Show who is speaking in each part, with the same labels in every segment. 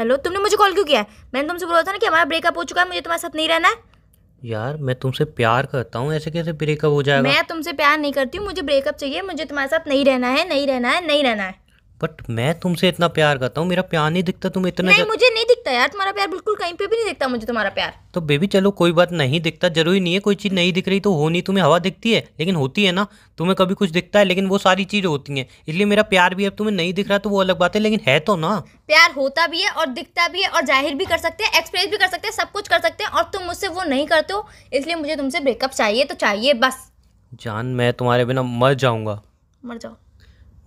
Speaker 1: Hello तुमने मुझे call क्यों किया? है मैंने तुमसे बोला था ना कि हमारा ब्रेकअप हो चुका है मुझे तुम्हारे साथ नहीं रहना है।
Speaker 2: यार मैं तुमसे प्यार करता हूँ ऐसे कैसे ब्रेकअप हो जाएगा?
Speaker 1: मैं तुमसे प्यार नहीं करती हूँ मुझे ब्रेकअप चाहिए मुझे तुम्हारे साथ नहीं रहना है नहीं रहना है नहीं रहना है।
Speaker 2: बट मैं तुमसे इतना प्यार करता हूँ मेरा प्यार नहीं दिखता तुम इतना
Speaker 1: नहीं. मुझे नहीं दिखता यार तुम्हारा प्यार बिल्कुल कहीं पे भी नहीं दिखता मुझे तुम्हारा प्यार।
Speaker 2: तो बेबी चलो कोई बात नहीं दिखता ज़रूरी नहीं है कोई चीज़ नहीं दिख रही तो हो नहीं तुम्हें हवा दिखती है लेकिन होती है ना तुम्हें कभी कुछ दिखता है लेकिन वो सारी चीज़ होती है इसलिए मेरा प्यार भी अब तुम्हें नहीं दिख रहा तो वो अलग बात है लेकिन है तो ना।
Speaker 1: प्यार होता भी है और दिखता भी है और ज़ाहिर भी कर सकते हैं एक्सप्रेस भी कर सकते हैं सब कुछ कर सकते हैं और तुम मुझसे वो नहीं करते हो इसलिए मुझे तुमसे ब्रेकअप चाहिए तो चाहिए बस।
Speaker 2: जान मैं तुम्हारे बिना मर जाऊँगा।
Speaker 1: मर जाओ।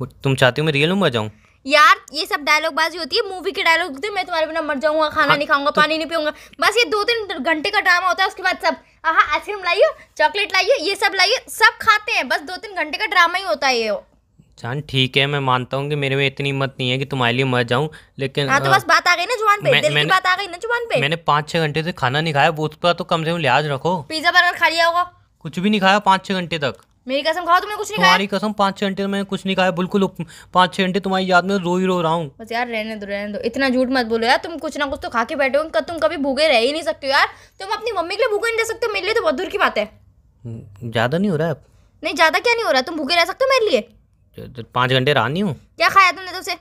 Speaker 2: तुम चाहती हो मैं रियल में मर जाऊँ?
Speaker 1: यार ये सब डायलॉग बाजी होती है मूवी के डायलॉग हैं मैं तुम्हारे बिना मर जाऊँगा खाना
Speaker 2: हाँ,
Speaker 1: नहीं खाऊँगा
Speaker 2: तो-
Speaker 1: पानी नहीं पीऊँगा। बस ये दो तीन घंटे का ड्रामा होता है उसके बाद सब हाँ आइसक्रीम लाइयो चॉकलेट लाइयो ये सब लाइयो सब खाते हैं बस दो तीन घंटे का ड्रामा ही होता है ये
Speaker 2: जान ठीक है मैं मानता हूँ कि मेरे में इतनी हिम्मत नहीं है कि तुम्हारे लिए मर जाऊँ लेकिन
Speaker 1: हाँ तो बस बात आ गई ना ज़ुबान पे
Speaker 2: मैं-
Speaker 1: दिल की
Speaker 2: मैंने-
Speaker 1: बात आ गई ना ज़ुबान पे।
Speaker 2: मैंने पाँच छः घंटे से खाना नहीं खाया वो उस पर तो कम से कम लिहाज रखो।
Speaker 1: पिज्जा बर्गर खा लिया होगा।
Speaker 2: कुछ भी नहीं खाया पाँच छः घंटे तक।
Speaker 1: मेरी कसम खाओ तुमने कुछ नहीं खाया?
Speaker 2: तुम्हारी कसम पाँच छः घंटे में कुछ नहीं खाया। बिल्कुल पाँच छः घंटे तुम्हारी याद में रो ही रो रहा हूँ।
Speaker 1: बस यार रहने दो रहने दो। इतना झूठ मत बोलो यार तुम कुछ ना कुछ तो खा के बैठे हो। तुम कभी भूखे रह ही नहीं सकते यार। तुम अपनी मम्मी के लिए भूखे नहीं रह सकते मेरे लिए तो बहुत दूर की बात है।
Speaker 2: ज़्यादा नहीं हो रहा है
Speaker 1: नहीं ज़्यादा क्या नहीं हो रहा तुम भूखे रह सकते हो मेरे लिए।
Speaker 2: अब पाँच घंटे रहा नहीं हूँ?
Speaker 1: क्या खाया तुमने तुमसे?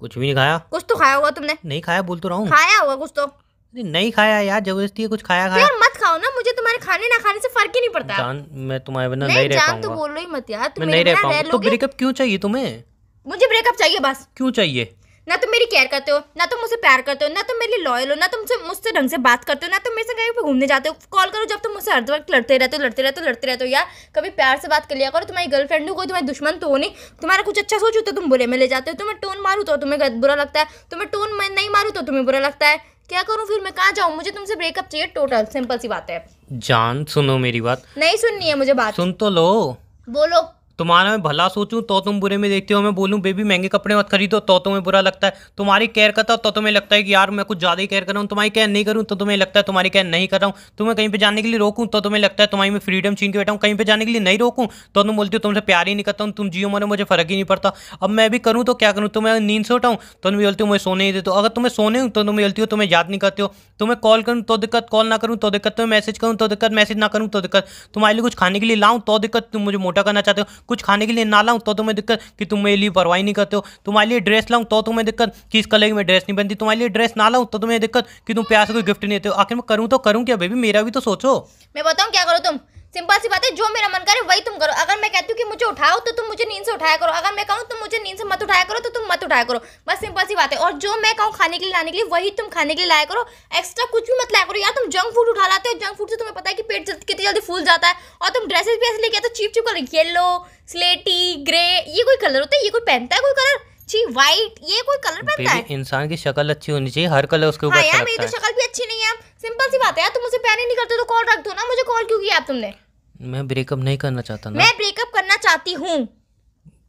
Speaker 2: कुछ भी नहीं खाया।
Speaker 1: कुछ तो खाया होगा तुमने।
Speaker 2: नहीं खाया बोल तो रहा हूँ।
Speaker 1: खाया होगा कुछ तो।
Speaker 2: अरे नहीं खाया यार ज़बरदस्ती कुछ खाया
Speaker 1: तो
Speaker 2: खाया।
Speaker 1: यार मत खाओ ना मुझे तुम्हारे खाने ना खाने से फ़र्क ही नहीं पड़ता।
Speaker 2: जान मैं तुम्हारे बिना
Speaker 1: नहीं
Speaker 2: नहीं रह
Speaker 1: जान तो बोल रही मत यार तुम
Speaker 2: नहीं रह पाऊँगा। तो ब्रेकअप क्यों चाहिए तुम्हें?
Speaker 1: मुझे ब्रेकअप चाहिए बस।
Speaker 2: क्यों चाहिए?
Speaker 1: ना तुम मेरी केयर करते हो ना तुम मुझसे प्यार करते हो ना तुम मेरे लिए लॉयल हो ना तुमसे मुझसे ढंग से बात करते हो ना तुम मेरे से कहीं पे घूमने जाते हो। कॉल करो जब तुम मुझसे हर वक्त लड़ते रहते हो लड़ते रहते हो लड़ते रहते हो। यार कभी प्यार से बात कर लिया करो तुम्हारी गर्लफ्रेंड हो कोई तुम्हारी दुश्मन तो हो नहीं। तुम्हारा कुछ अच्छा सोचो तो तुम बुरे में ले जाते हो। तुम्हें टोन मारू तो तुम्हें बुरा लगता है। तुम्हें टोन नहीं मारू तो तुम्हें बुरा लगता है। क्या करूँ फिर? मैं कहाँ जाऊँ? मुझे तुमसे ब्रेकअप चाहिए टोटल सिंपल सी बात है।
Speaker 2: जान सुनो मेरी बात।
Speaker 1: नहीं सुननी है मुझे बात।
Speaker 2: सुन तो लो।
Speaker 1: बोलो।
Speaker 2: तुम्हारा मैं भला सोचूं तो तुम बुरे में देखते हो, मैं बोलूँ, बेबी, महँगे कपड़े मत खरीदो तो तुम्हें बुरा लगता है। तुम्हारी केयर करता हूँ तो तुम्हें लगता है कि यार, मैं कुछ ज़्यादा ही केयर कर रहा हूँ, तुम्हारी केयर नहीं करूँ तो तुम्हें लगता है तुम्हारी केयर नहीं कर रहा हूँ। तुम्हें कहीं पर जाने के लिए रोकूं तो तुम्हें लगता है तुम्हारी मैं फ्रीडम छीन के बैठा हूँ, कहीं पर जाने के लिए नहीं रोकूं। तो तुम बोलती हो, तुमसे प्यार ही नहीं करता हूँ, तुम जियो मरो, मुझे फ़र्क ही नहीं पड़ता। अब मैं भी करूँ तो क्या करूँ? तुम्हें नींद से उठाऊँ तो तुम बोलती हो, मुझे सोने ही देते हो अगर तुम्हें सोने तो तुम बोलती हो, तुम्हें याद नहीं करते हो। तुम्हें कॉल करूँ तो दिक्कत कॉल ना करूँ तो दिक्कत तुम्हें मैसेज करूँ तो दिक्कत मैसेज ना करूँ तो दिक्कत। तुम्हारे लिए कुछ खाने के लिए लाऊँ तो दिक्कत तुम मुझे मोटा करना चाहते हो। कुछ खाने के लिए ना लाऊं तो तुम्हें दिक्कत कि तुम मेरे लिए परवाही नहीं करते हो। तुम्हारे लिए ड्रेस लाऊं तो तुम्हें दिक्कत कि इस कलर की मैं ड्रेस नहीं पहनती। तुम्हारे लिए ड्रेस ना लाऊं तो तुम्हें दिक्कत कि तुम प्यार से कोई गिफ्ट नहीं देते हो। आखिर मैं करूँ तो करूँ क्या, बेबी? मेरा भी तो सोचो।
Speaker 1: मैं बताऊँ क्या करो तुम? सिंपल सी बात है जो मेरा मन करे वही तुम करो। अगर मैं कहती हूँ कि मुझे उठाओ तो तुम मुझे नींद से उठाया करो। अगर मैं कहूँ तुम मुझे नींद से मत उठाया करो तो तुम मत उठाया करो। बस सिंपल सी बात है। और जो मैं कहूँ खाने के लिए लाने के लिए वही तुम खाने के लिए लाया करो। एक्स्ट्रा कुछ भी मत लाया करो। यार तुम जंक फ़ूड उठा लाते हो। जंक फ़ूड से तुम्हें पता है कि पेट जल्दी कितनी जल्दी फूल जाता है। और तुम ड्रेसेस भी ऐसे लेके आते हो चीप चीप कलर येलो स्लेटी ग्रे ये कोई कलर होता है? ये कोई पहनता है कोई कलर ची व्हाइट ये कोई कलर पहनता है?
Speaker 2: इंसान की शक्ल अच्छी होनी चाहिए। हर कलर उसके ऊपर
Speaker 1: हाँ यार मेरी तो शक्ल भी अच्छी नहीं है। सिंपल सी बात है यार तुम मुझे प्यार ही नहीं करते तो कॉल रख दो ना मुझे। कॉल क्यों किया आप तुमने?
Speaker 2: मैं ब्रेकअप नहीं करना चाहता ना।
Speaker 1: मैं ब्रेकअप करना चाहती हूँ।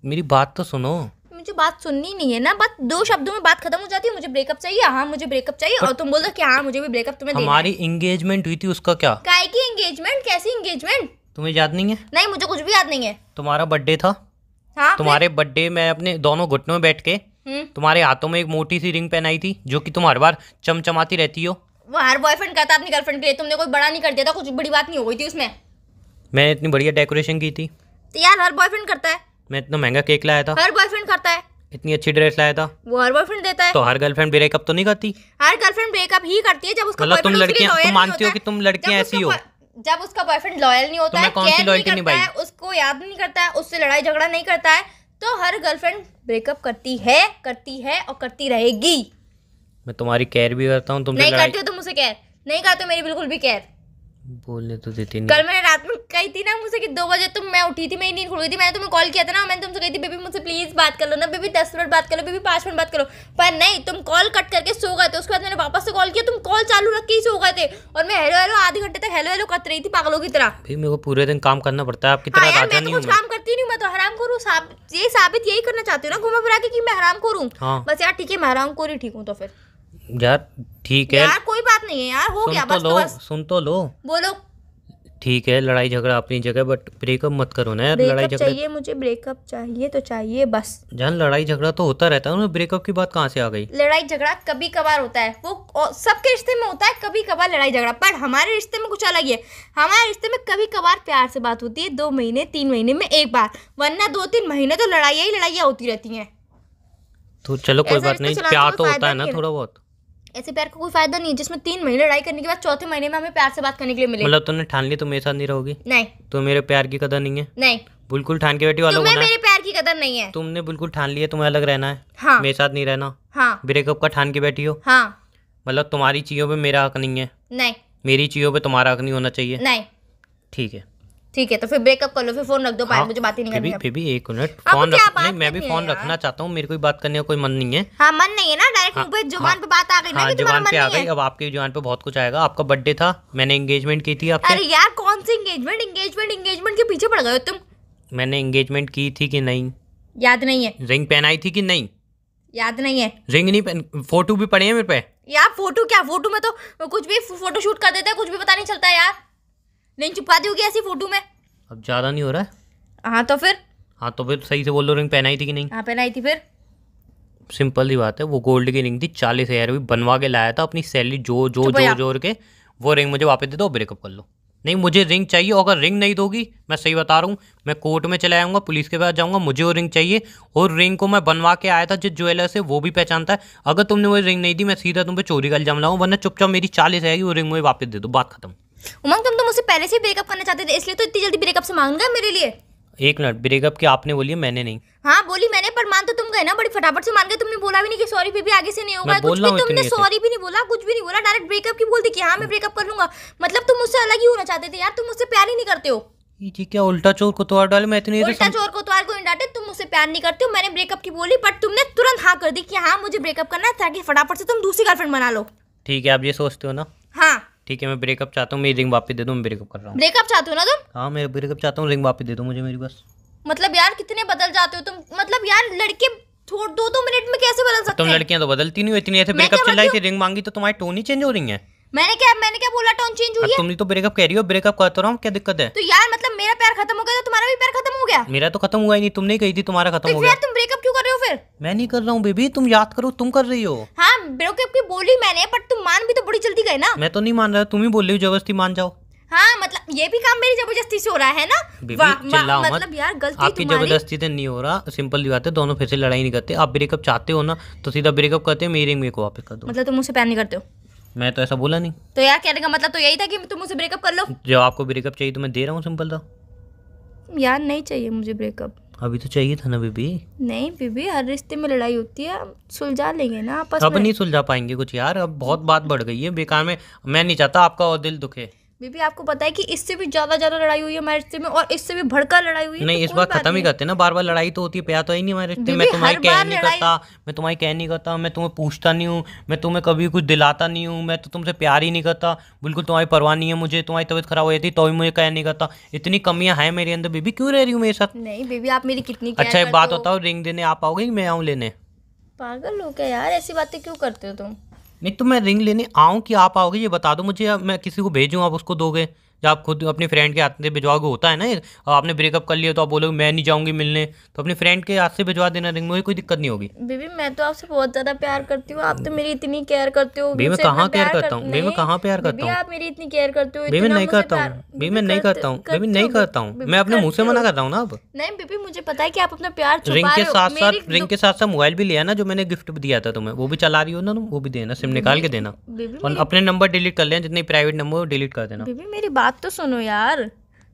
Speaker 2: मेरी बात तो सुनो।
Speaker 1: मुझे बात सुननी नहीं है ना बात दो शब्दों में बात खत्म हो जाती है मुझे ब्रेकअप चाहिए हाँ मुझे ब्रेकअप चाहिए और तुम बोल दो कि हाँ मुझे भी ब्रेकअप तुम्हें
Speaker 2: हमारी इंगेजमेंट हुई थी उसका क्या?
Speaker 1: काय की एंगेजमेंट कैसी एंगेजमेंट
Speaker 2: तुम्हें याद नहीं है?
Speaker 1: नहीं मुझे कुछ भी याद नहीं है।
Speaker 2: तुम्हारा बर्थडे था।
Speaker 1: हाँ
Speaker 2: तुम्हारे बर्थडे में अपने दोनों घुटनों में बैठ के
Speaker 1: हम्म।
Speaker 2: तुम्हारे हाथों में एक मोटी सी रिंग पहनाई थी जो कि तुम हर बार चमचमाती रहती हो।
Speaker 1: वो हर बॉयफ्रेंड करता अपनी गर्लफ्रेंड के लिए तुमने कोई बड़ा नहीं कर दिया था कुछ बड़ी बात नहीं हो गई थी उसमें।
Speaker 2: मैंने इतनी बढ़िया डेकोरेशन की थी।
Speaker 1: तो यार हर बॉयफ्रेंड करता है।
Speaker 2: मैं इतना महँगा केक लाया था।
Speaker 1: हर बॉयफ्रेंड करता है।
Speaker 2: इतनी अच्छी ड्रेस लाया था।
Speaker 1: वो हर बॉयफ्रेंड देता है।
Speaker 2: तो हर गर्लफ्रेंड ब्रेकअप तो नहीं करती?
Speaker 1: हर गर्लफ्रेंड ब्रेकअप ही करती है जब उसका
Speaker 2: मतलब तुम लड़कियां- तुम मानती हो कि तुम। लड़कियाँ ऐसी हो?
Speaker 1: जब उसका बॉयफ्रेंड लॉयल नहीं होता
Speaker 2: तुम्हें
Speaker 1: है
Speaker 2: कौन सी
Speaker 1: करता
Speaker 2: निभाई?
Speaker 1: है उसको याद नहीं करता है उससे लड़ाई झगड़ा नहीं करता है तो हर गर्लफ्रेंड ब्रेकअप करती है करती है और करती रहेगी।
Speaker 2: मैं तुम्हारी केयर भी करता हूँ तुमसे
Speaker 1: नहीं करती हो तो मुझसे केयर नहीं करते मेरी बिल्कुल भी केयर
Speaker 2: बोलने तो देती नहीं।
Speaker 1: कल मैंने रात में कही थी ना मुझसे कि दो बजे तुम मैं उठी थी मेरी नींद खुल गई थी मैंने तुम्हें कॉल किया था ना मैंने तुमसे कही थी बेबी मुझसे प्लीज़ बात कर लो ना बेबी दस मिनट बात कर लो बेबी पाँच मिनट बात करो पर नहीं तुम कॉल कट करके सो गए थे उसके बाद मैंने वापस से कॉल किया तुम कॉल चालू रख के ही सो गए थे। और मैं हेलो हेलो आधे घंटे तक हेलो हेलो करती रही थी पागलों की तरह।
Speaker 2: भाई मेरे को पूरे दिन काम करना पड़ता है आपकी
Speaker 1: हाँ
Speaker 2: तरह राजा
Speaker 1: मैं
Speaker 2: नहीं
Speaker 1: तो कुछ काम करती नहीं मैं तो हराम करूँ ये साबित यही करना चाहती हूँ ना घुमा फिरा के कि मैं हराम करूँ
Speaker 2: हाँ।
Speaker 1: बस यार ठीक है मैं हराम को ठीक हूँ तो फिर।
Speaker 2: यार ठीक है।
Speaker 1: यार कोई बात नहीं है यार हो गया
Speaker 2: तो
Speaker 1: तो बस।
Speaker 2: सुन तो लो।
Speaker 1: बोलो।
Speaker 2: ठीक है लड़ाई झगड़ा अपनी जगह बट ब्रेकअप मत करो ना यार लड़ाई झगड़ा
Speaker 1: चाहिए मुझे ब्रेकअप चाहिए तो चाहिए बस।
Speaker 2: जान लड़ाई झगड़ा तो होता रहता है ना ब्रेकअप की बात कहाँ से आ गई?
Speaker 1: लड़ाई झगड़ा कभी कभार होता है। वो सबके रिश्ते में होता है कभी कभार लड़ाई झगड़ा पर हमारे रिश्ते में कुछ अलग ही है। हमारे रिश्ते में कभी कभार प्यार से बात होती है दो महीने तीन महीने में एक बार वरना दो तीन महीने तो लड़ाइयाँ ही लड़ाइया होती रहती है।
Speaker 2: तो चलो कोई बात नहीं प्यार तो होता है ना थोड़ा बहुत।
Speaker 1: ऐसे प्यार का कोई फ़ायदा नहीं है जिसमें तीन महीने लड़ाई करने के बाद चौथे महीने में हमें प्यार से बात करने के लिए मिले।
Speaker 2: मतलब तुमने ठान ली तो मेरे साथ नहीं रहोगी?
Speaker 1: नहीं।
Speaker 2: तो मेरे प्यार की कदर नहीं है?
Speaker 1: नहीं।
Speaker 2: बिल्कुल ठान के बैठी वालों
Speaker 1: तुम्हें मेरे प्यार की कदर नहीं है।
Speaker 2: तुमने बिल्कुल ठान लिया तुम्हें अलग रहना है।
Speaker 1: हाँ।
Speaker 2: मेरे साथ नहीं रहना।
Speaker 1: हाँ।
Speaker 2: ब्रेकअप का ठान के बैठी हो।
Speaker 1: हाँ।
Speaker 2: मतलब तुम्हारी चीज़ों पे मेरा हक नहीं है।
Speaker 1: नहीं।
Speaker 2: मेरी चीज़ों पे तुम्हारा हक नहीं होना चाहिए।
Speaker 1: नहीं।
Speaker 2: ठीक है।
Speaker 1: ठीक है तो फिर ब्रेकअप कर लो फिर फ़ोन रख दो
Speaker 2: हाँ,
Speaker 1: मुझे बात ही नहीं करनी अब।
Speaker 2: बेबी एक मिनट फ़ोन रख नहीं मैं भी फ़ोन रखना चाहता हूँ मेरे कोई बात करने का कोई मन नहीं है।
Speaker 1: हाँ मन नहीं है ना डायरेक्ट
Speaker 2: हाँ,
Speaker 1: मुँह पे ज़ुबान
Speaker 2: हाँ,
Speaker 1: पे बात आ गई ना
Speaker 2: हाँ ज़ुबान पे आ गई अब आपकी ज़ुबान पे बहुत कुछ आएगा आपका बर्थडे था मैंने एंगेजमेंट की थी आपसे
Speaker 1: अरे यार कौन सी एंगेजमेंट एंगेजमेंट एंगेजमेंट के पीछे पड़ गए हो तुम।
Speaker 2: मैंने एंगेजमेंट की थी कि नहीं?
Speaker 1: याद नहीं है।
Speaker 2: रिंग पहनाई थी कि नहीं?
Speaker 1: याद नहीं है।
Speaker 2: रिंग नहीं पहन फ़ोटो भी पड़े हैं मेरे पे?
Speaker 1: यार फ़ोटो क्या? फ़ोटो में तो कुछ भी फ़ोटो शूट कर देते हैं कुछ भी पता नहीं चलता यार। नहीं छुपाती होगी ऐसी फ़ोटो में?
Speaker 2: अब ज़्यादा नहीं हो रहा है।
Speaker 1: हाँ तो फिर?
Speaker 2: हाँ तो फिर सही से बोल लो रिंग पहनाई थी कि नहीं?
Speaker 1: हाँ पहनाई थी फिर।
Speaker 2: सिंपल सी बात है वो गोल्ड की रिंग थी चालीस हज़ार भी बनवा के लाया था अपनी सैलरी जो जो
Speaker 1: चुप हो
Speaker 2: जो
Speaker 1: जा।
Speaker 2: जोड़ के वो रिंग मुझे वापस दे दो ब्रेकअप कर लो। नहीं मुझे रिंग चाहिए और अगर रिंग नहीं दोगी मैं सही बता रहा हूँ मैं कोर्ट में चला जाऊँगा पुलिस के पास जाऊँगा मुझे वो रिंग चाहिए और रिंग को मैं बनवा के आया था जिस ज्वेलर से वो भी पहचानता है। अगर तुमने वो रिंग नहीं दी मैं सीधा तुम पे चोरी का इल्ज़ाम लाऊं वरना चुपचाप मेरी चालीस आएगी वो रिंग मुझे वापस दे दो बात खत्म।
Speaker 1: उमंग तुम तो मुझसे पहले से ब्रेकअप करना चाहते थे इसलिए तो इतनी जल्दी ब्रेकअप से मांग मेरे लिए।
Speaker 2: एक मिनट ब्रेकअप की आपने बोली? है मैंने नहीं।
Speaker 1: हाँ बोली मैंने पर मान तो तुम गए ना बड़ी फटाफट से मान गए तुमने बोला भी नहीं कि सॉरी बेबी आगे से नहीं होगा कुछ भी तुमने सॉरी भी नहीं बोला कुछ भी नहीं बोला डायरेक्ट ब्रेकअप की बोल दी कि हाँ मैं ब्रेकअप कर लूँगा। मतलब तुम मुझसे अलग ही होना चाहते थे यार तुम मुझसे प्यार ही नहीं करते हो।
Speaker 2: ये क्या उल्टा चोर कुतवार डाले? मैं इतनी
Speaker 1: उल्टा चोर को तो को डांटे तुम मुझसे प्यार नहीं करते हो मैंने ब्रेकअप की बोली बट तुमने तुरंत हाँ कर दी कि हाँ मुझे ब्रेकअप करना है ताकि फटाफट से तुम दूसरी गर्लफ्रेंड बना लो।
Speaker 2: ठीक है आप ये सोचते हो ना? ठीक है मैं ब्रेकअप चाहता हूँ मेरी रिंग वापस दे दो मैं ब्रेकअप कर रहा हूँ।
Speaker 1: ब्रेकअप चाहते हो ना तुम?
Speaker 2: हाँ मैं ब्रेकअप चाहता हूँ रिंग वापस दे दो मुझे मेरी बस।
Speaker 1: मतलब यार कितने बदल जाते हो तुम? मतलब यार लड़के थोड़ दो दो मिनट में कैसे बदल सकते
Speaker 2: तुम
Speaker 1: हैं?
Speaker 2: लड़कियाँ तो बदलती नहीं हो इतनी ऐसे ब्रेकअप चल रही थी रिंग मांगी तो तुम्हारी टोन ही चेंज हो रही है।
Speaker 1: मैंने क्या मैंने क्या बोला टोन चेंज हुई है
Speaker 2: तुम तो ब्रेकअप कह रही हो ब्रेकअप करता रहा हूँ क्या दिक्कत है?
Speaker 1: तो यार मतलब मेरा प्यार खत्म हो गया तो तुम्हारा भी प्यार खत्म हो गया।
Speaker 2: मेरा तो खत्म हुआ ही नहीं तुमने कही थी तुम्हारा खत्म
Speaker 1: तो
Speaker 2: हो गया।
Speaker 1: तुम ब्रेकअप हो फिर
Speaker 2: मैं नहीं कर रहा हूँ बेबी। तुम याद करो तुम कर रही हो।
Speaker 1: हाँ ब्रेकअप की बोली मैंने पर तुम मान भी तो बड़ी जल्दी गए ना।
Speaker 2: मैं तो नहीं मान रहा तुम ही बोल रही हो ज़बरदस्ती मान जाओ।
Speaker 1: हाँ मतलब ये भी काम मेरी ज़बरदस्ती से हो रहा है ना?
Speaker 2: बेबी चिल्लाओ मत।
Speaker 1: मतलब यार गलती
Speaker 2: आपकी ज़बरदस्ती से नहीं हो रहा सिंपल सी बात है दोनों फिर से लड़ाई नहीं करते। आप ब्रेकअप चाहते हो ना तो सीधा ब्रेकअप करते हैं मेरी रिंग मेरे को वापस कर दो।
Speaker 1: मतलब तुम मुझसे प्यार नहीं करते हो?
Speaker 2: मैं तो ऐसा बोला नहीं।
Speaker 1: तो यार कहने का मतलब तो यही था कि तुम मुझसे ब्रेकअप कर लो।
Speaker 2: जब आपको ब्रेकअप चाहिए तो मैं दे रहा हूँ सिंपल था
Speaker 1: यार नहीं चाहिए मुझे ब्रेकअप
Speaker 2: अभी तो चाहिए था ना बीबी?
Speaker 1: नहीं बीबी हर रिश्ते में लड़ाई होती है सुलझा लेंगे ना आपस
Speaker 2: अब
Speaker 1: में।
Speaker 2: नहीं सुलझा पाएँगे कुछ यार अब बहुत बात बढ़ गई है बेकार में मैं नहीं चाहता आपका और दिल दुखे।
Speaker 1: बीबी आपको पता है कि इससे भी ज़्यादा ज़्यादा लड़ाई हुई है हमारे रिश्ते में और इससे भी भड़कर लड़ाई हुई है।
Speaker 2: नहीं
Speaker 1: तो
Speaker 2: इस बार खत्म ही। करते ना बार बार लड़ाई तो होती है प्यार तो ही नहीं हमारे रिश्ते मैं। तुम्हारी कह नहीं करता मैं तुम्हारी कह नहीं करता मैं तुम्हें पूछता नहीं हूँ मैं तुम्हें कभी कुछ दिलाता नहीं हूँ मैं तो तुमसे प्यार ही नहीं करता। बिल्कुल तुम्हारी परवाह नहीं है मुझे तुम्हारी तबियत खराब हो जाती तो भी मुझे कह नहीं करता। इतनी कमियाँ हैं मेरे अंदर बीबी क्यों रह रही हूँ मेरे साथ?
Speaker 1: नहीं बीबी आप मेरी कितनी
Speaker 2: अच्छा एक बात
Speaker 1: हो।
Speaker 2: बताओ रिंग देने आप आओगे मैं आऊँ लेने?
Speaker 1: पागल हो क्या यार ऐसी बातें क्यों करते हो तुम?
Speaker 2: नहीं तो मैं रिंग लेने आऊँ कि आप आओगे, ये बता दो मुझे मैं किसी को भेजूँ, आप उसको दोगे? या आप खुद अपने फ्रेंड के हाथ से भिजवाओगे होता है ना आपने ब्रेकअप कर लिया तो आप बोलोगे मैं नहीं जाऊँगी मिलने। तो अपने फ्रेंड के हाथ से भिजवा देना रिंग मुझे कोई दिक्कत नहीं होगी।
Speaker 1: बेबी मैं तो आपसे बहुत ज़्यादा प्यार करती हूँ। आप तो मेरी इतनी केयर करते हो
Speaker 2: बेबी, मैं कहाँ
Speaker 1: प्यार
Speaker 2: करता हूँ? बेबी, मैं कहाँ प्यार करता हूँ?
Speaker 1: आप मेरी इतनी केयर करते हो
Speaker 2: बेबी नहीं करता हूँ। बेबी मैं नहीं
Speaker 1: करता
Speaker 2: हूँ। बेबी नहीं करता हूँ। मैं अपने मुँह से मना। कर रहा हूँ ना अब।
Speaker 1: नहीं बेबी मुझे पता है कि आप अपना प्यार
Speaker 2: रिंग के साथ साथ रिंग के साथ साथ मोबाइल भी लिया ना जो मैंने गिफ्ट दिया था तुम्हें वो भी चला रही हो ना तुम? वो भी देना सिम निकाल के देना। और अपने नंबर डिलीट कर लेना जितने प्राइवेट नंबर डिलीट कर देना।
Speaker 1: बेबी मेरी बात तो सुनो यार।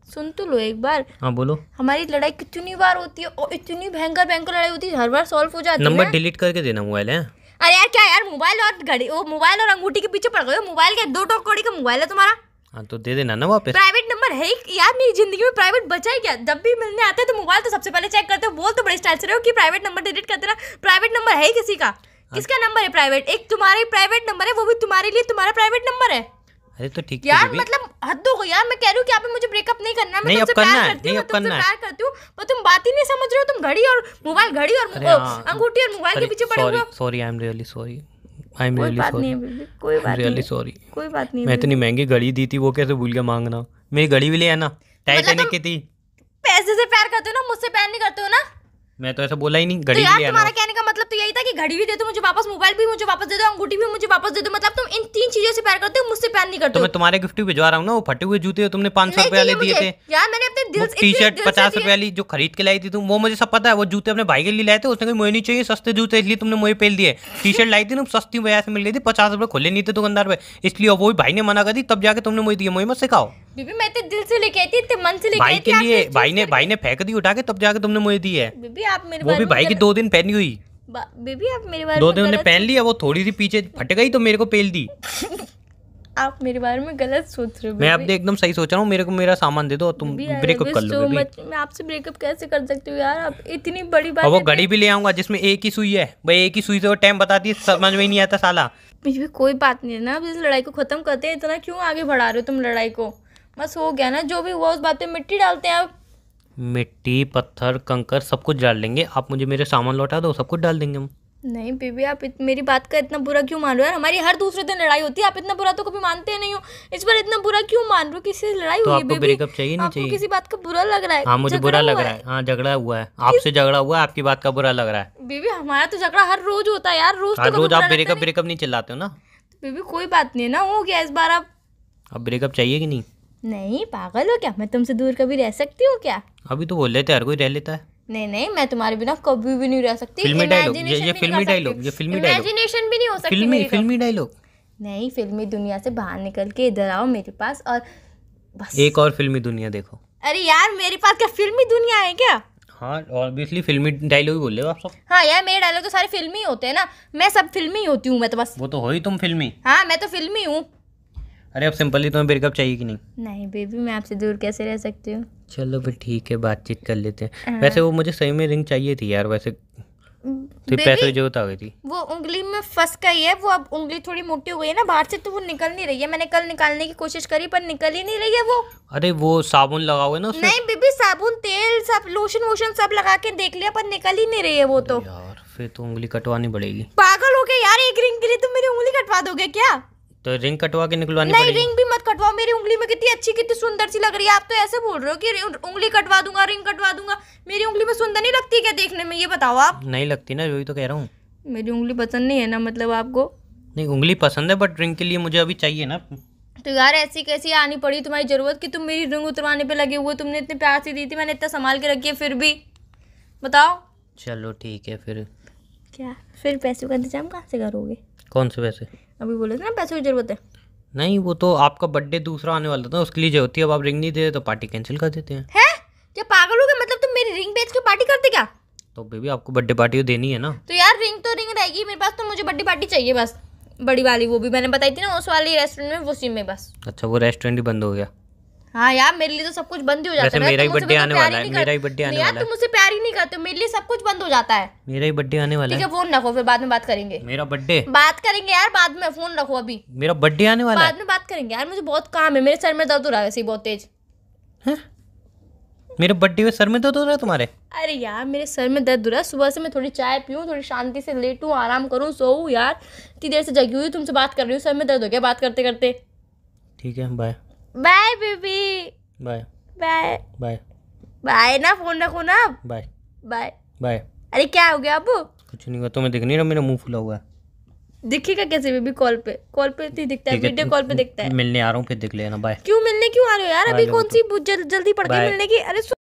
Speaker 1: सुन तो लो एक बार।
Speaker 2: हाँ बोलो।
Speaker 1: हमारी लड़ाई कितनी बार होती है और इतनी भयंकर भयंकर लड़ाई होती है हर बार सॉल्व हो जाती है।
Speaker 2: नंबर डिलीट करके देना मोबाइल है?
Speaker 1: अरे यार क्या यार मोबाइल और घड़ी वो मोबाइल और अंगूठी के पीछे पड़ गए मोबाइल क्या दो टोकड़ी का मोबाइल है तुम्हारा?
Speaker 2: हाँ तो दे देना ना वापस।
Speaker 1: प्राइवेट नंबर है यार मेरी ज़िंदगी में प्राइवेट बचा है क्या? जब भी मिलने आते हैं तो मोबाइल तो सबसे पहले चेक करते हो। बोल तो बड़े स्टाइल से रहे हो कि प्राइवेट नंबर डिलीट कर देना प्राइवेट नंबर है ही किसी का। किसका नंबर है प्राइवेट एक तुम्हारा ही प्राइवेट नंबर है वो भी तुम्हारे लिए तुम्हारा प्राइवेट नंबर है।
Speaker 2: अरे तो ठीक है
Speaker 1: यार मतलब हद हो गई यार मैं कह रही हूँ कि आप मुझे ब्रेकअप नहीं करना मैं तुमसे प्यार करती हूँ मैं तुमसे प्यार करती हूँ पर तुम बात ही नहीं समझ रहे हो तुम घड़ी और मोबाइल घड़ी और
Speaker 2: हाँ।
Speaker 1: अंगूठी और मोबाइल के पीछे पड़े हुए
Speaker 2: सॉरी
Speaker 1: हो
Speaker 2: sorry I am really sorry I am really sorry
Speaker 1: कोई बात
Speaker 2: रियली
Speaker 1: नहीं
Speaker 2: सॉरी
Speaker 1: कोई बात नहीं
Speaker 2: मैं इतनी महँगी घड़ी दी थी वो कैसे भूल गया मांगना? मेरी घड़ी भी ले आना टाइटैनिक की थी।
Speaker 1: पैसे से प्यार करते हो ना मुझसे प्यार नहीं करते हो ना?
Speaker 2: मैं तो ऐसा बोला ही नहीं
Speaker 1: तो
Speaker 2: घड़ी भी
Speaker 1: यार तुम्हारा कहने का मतलब तो यही था कि घड़ी भी दे दो मुझे वापस मोबाइल भी मुझे वापस दे दो अंगूठी भी मुझे वापस दे दो मतलब तुम इन तीन चीज़ों से प्यार करते हो मुझसे प्यार नहीं करते
Speaker 2: तो मैं तुम्हारे गिफ्ट भी भिजवा रहा हूँ ना वो फटे हुए जूते तुमने पाँच सौ रुपए वाले दिए थे।
Speaker 1: यार मैंने अपने दिल से
Speaker 2: टी शर्ट पचास। रुपए वाली जो खरीद के लाई थी तुम वो मुझे सब पता है वो जूते अपने भाई के लिए लाए थे उसने मुझे नहीं चाहिए सस्ते जूते इसलिए तुमने मुझे पेल दिए। टी शर्ट लाई थी ना सस्ती वजह से मिल गई थी पचास रुपए खोले नहीं थे दुकानदार पे इसलिए वो भाई ने मना कर दी तब जाके तुमने मुझे दिए मुझे मत सिखाओ।
Speaker 1: बीबी मैं इतने दिल से लेके आई थी इतने मन से लेके
Speaker 2: भाई
Speaker 1: आई
Speaker 2: के
Speaker 1: आप
Speaker 2: लिए भाई ने भाई ने फेंक दी उठा के तब जाके तुमने मुझे दी है।
Speaker 1: बेबी आप मेरे
Speaker 2: वो भी भाई की दो दिन पहनी हुई।
Speaker 1: बेबी आप मेरे बारे
Speaker 2: दो दिन उन्हें पहन लिया वो थोड़ी सी पीछे फट गई तो मेरे को पेल दी।
Speaker 1: आप मेरे बारे में गलत सोच रहे हो
Speaker 2: मैं अब एकदम सही सोच रहा हूँ मेरे को मेरा सामान दे दो और तुम ब्रेकअप कर लो.
Speaker 1: मैं आपसे ब्रेकअप कैसे कर सकती हूँ यार? आप इतनी बड़ी बात
Speaker 2: वो घड़ी भी ले आऊँगा जिसमें एक ही सुई है। भाई एक ही सुई से वो टाइम बताती है समझ में नहीं आता साला।
Speaker 1: बीबी कोई बात नहीं है ना अब इस लड़ाई को खत्म करते हैं इतना क्यों आगे बढ़ा रहे हो तुम लड़ाई को? बस हो गया ना जो भी हुआ उस बात पे मिट्टी डालते हैं आप।
Speaker 2: मिट्टी पत्थर कंकर सब कुछ डाल देंगे आप मुझे मेरे सामान लौटा दो सब कुछ डाल देंगे हम।
Speaker 1: नहीं बेबी आप इत, मेरी बात का इतना बुरा क्यों मान रहे हो? यार हमारी हर दूसरे दिन लड़ाई होती है आप इतना बुरा तो कभी मानते नहीं हो। इस बार इतना बुरा क्यों मान रहे हो? किसी लड़ाई
Speaker 2: तो
Speaker 1: हुई
Speaker 2: आपको ब्रेकअप चाहिए नहीं चाहिए?
Speaker 1: किसी बात का बुरा लग रहा है?
Speaker 2: हाँ मुझे बुरा लग रहा है। हाँ। झगड़ा हुआ है। आपसे झगड़ा हुआ है आपकी बात का बुरा लग रहा है।
Speaker 1: बेबी हमारा तो झगड़ा हर रोज होता है यार रोज तो
Speaker 2: हर रोज आप ब्रेकअप। ब्रेकअप नहीं। चिल्लाते हो ना?
Speaker 1: बेबी कोई बात नहीं है ना हो गया इस बार आप।
Speaker 2: अब ब्रेकअप चाहिए कि नहीं?
Speaker 1: नहीं पागल हो क्या? मैं तुमसे दूर कभी रह सकती हूँ क्या?
Speaker 2: अभी तो बोल रहे थे हर कोई रह लेता है।
Speaker 1: नहीं नहीं मैं तुम्हारे बिना कभी भी नहीं रह सकती।
Speaker 2: फिल्मी dialogue, ये- ये फिल्मी dialogue, ये फिल्मी dialogue।
Speaker 1: Imagination भी नहीं हो सकती
Speaker 2: फिल्मी
Speaker 1: तो।
Speaker 2: फिल्मी डायलॉग
Speaker 1: नहीं फिल्मी दुनिया से बाहर निकल के इधर आओ मेरे पास और बस।
Speaker 2: एक और फिल्मी दुनिया देखो।
Speaker 1: अरे यार मेरे पास क्या फिल्मी दुनिया है क्या?
Speaker 2: हाँ ऑब्वियसली फिल्मी डायलॉग ही बोल रहे हो आप सब।
Speaker 1: हाँ यार मेरे डायलॉग तो सारे फिल्मी होते हैं ना। मैं सब फिल्मी होती हूँ मैं तो बस।
Speaker 2: वो तो हो ही तुम फिल्मी।
Speaker 1: हाँ मैं तो फिल्मी हूँ।
Speaker 2: अरे अब सिंपली तुम्हें ब्रेकअप चाहिए कि नहीं?
Speaker 1: नहीं बेबी मैं आपसे दूर कैसे रह सकती हूँ?
Speaker 2: चलो फिर ठीक है बातचीत कर लेते हैं।
Speaker 1: हाँ।
Speaker 2: वैसे वो मुझे सही में रिंग चाहिए थी यार वैसे तो पैसे की ज़रूरत आ गई थी।
Speaker 1: वो उंगली में फंस गई है वो अब उंगली थोड़ी मोटी हो गई है ना बाहर से तो वो निकल नहीं रही है। मैंने कल निकालने की कोशिश करी पर निकल ही नहीं रही है वो।
Speaker 2: अरे वो साबुन लगाओ है ना उसमें?
Speaker 1: नहीं बेबी साबुन तेल सब लोशन वोशन सब लगा के देख लिया पर निकल ही नहीं रही है वो तो।
Speaker 2: यार फिर तो उंगली कटवानी पड़ेगी।
Speaker 1: पागल हो गए यार एक रिंग के लिए तुम मेरी उंगली कटवा दोगे क्या?
Speaker 2: तो रिंग कटवा के निकलवानी
Speaker 1: नहीं रिंग भी मत कटवाओ मेरी उंगली में कितनी अच्छी कितनी सुंदर सी लग रही है। आप तो ऐसे बोल रहे हो कि उंगली कटवा दूँगा रिंग कटवा दूँगा। मेरी उंगली में सुंदर नहीं लगती क्या देखने में? ये बताओ आप।
Speaker 2: नहीं लगती ना वही तो कह रहा हूँ।
Speaker 1: मेरी उंगली पसंद नहीं है ना मतलब आपको?
Speaker 2: नहीं उंगली पसंद है बट रिंग के लिए मुझे अभी चाहिए ना।
Speaker 1: तो यार ऐसी कैसी आनी पड़ी तुम्हारी ज़रूरत कि तुम मेरी रिंग उतरवाने पे लगे हुए तुमने इतने प्यार से दी थी मैंने इतना संभाल के रखी है फिर भी। बताओ।
Speaker 2: चलो ठीक है फिर।
Speaker 1: क्या? फिर पैसों का इंतज़ाम कहाँ से करोगे?
Speaker 2: कौन से पैसे?
Speaker 1: अभी बोले थे ना पैसों की ज़रूरत है।
Speaker 2: नहीं वो तो आपका बर्थडे दूसरा आने वाला था उसके लिए जो होती है अब आप रिंग नहीं दे रहे तो पार्टी कैंसिल कर देते हैं।
Speaker 1: है? क्या पागल हो गए? मतलब तुम मेरी रिंग बेच के पार्टी करते क्या?
Speaker 2: तो बेबी आपको बर्थडे पार्टी तो देनी है ना।
Speaker 1: तो यार रिंग तो रिंग रहेगी मेरे पास तो मुझे बर्थडे पार्टी चाहिए बस। बड़ी वाली वो भी मैंने बताई थी ना उस वाली रेस्टोरेंट में वो सीम में बस।
Speaker 2: अच्छा वो रेस्टोरेंट ही बंद हो गया।
Speaker 1: हाँ यार मेरे लिए तो सब कुछ बंद ही हो जाता है।
Speaker 2: मेरा ही birthday
Speaker 1: तो
Speaker 2: आने वाला
Speaker 1: है,
Speaker 2: मेरा ही birthday आने वाला है।
Speaker 1: तुम मुझसे प्यार ही नहीं करते मेरे लिए सब कुछ बंद हो जाता है।
Speaker 2: मेरा ही बर्थडे आने वाला है
Speaker 1: ठीक
Speaker 2: है।
Speaker 1: है फ़ोन रखो फिर बाद में बात करेंगे।
Speaker 2: मेरा बर्थडे
Speaker 1: बात करेंगे यार बाद में फ़ोन रखो अभी।
Speaker 2: मेरा बर्थडे आने वाला है?
Speaker 1: बाद में बात करेंगे यार मुझे बहुत काम है मेरे सर में दर्द हो रहा है वैसे ही बहुत तेज।
Speaker 2: मेरे बर्थडे में सर में दर्द हो रहा है तुम्हारे?
Speaker 1: अरे यार मेरे सर में दर्द हो रहा है। सुबह से मैं थोड़ी चाय पीऊँ थोड़ी शांति से लेटूँ आराम करूँ सोऊँ यार। इतनी देर से जगी हुई तुमसे बात कर रही हूँ सर में दर्द हो गया बात करते करते
Speaker 2: ठीक है bye
Speaker 1: bye baby
Speaker 2: bye
Speaker 1: bye
Speaker 2: bye
Speaker 1: bye ना फ़ोन रखो ना
Speaker 2: बाय
Speaker 1: बाय
Speaker 2: बाय
Speaker 1: अरे क्या हो गया अब?
Speaker 2: कुछ नहीं हुआ तुम्हें दिख नहीं रहा मेरा मुँह फुला हुआ है।
Speaker 1: दिखेगा कैसे बेबी कॉल पे? कॉल पे नहीं दिखता है वीडियो कॉल पे दिखता है।
Speaker 2: मिलने आ रहा हूँ फिर दिख लेना बाय
Speaker 1: क्यों मिलने क्यों आ रहे हो यार? अभी कौन सी जल्दी पड़ गई मिलने की? अरे